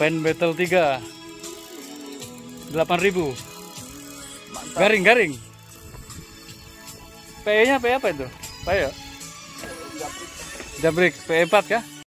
Pen Battle 3 8000 Garing garing PE nya PE apa itu? PE ya? Jabrik PE 4 ya?